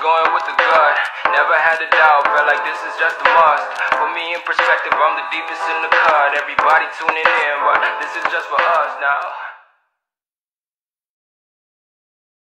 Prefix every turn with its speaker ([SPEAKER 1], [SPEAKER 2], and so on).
[SPEAKER 1] Going with the gut. Never had a doubt, felt like this is just a must. Put me in perspective, I'm the deepest in the cut. Everybody tuning in, but this is just for us now.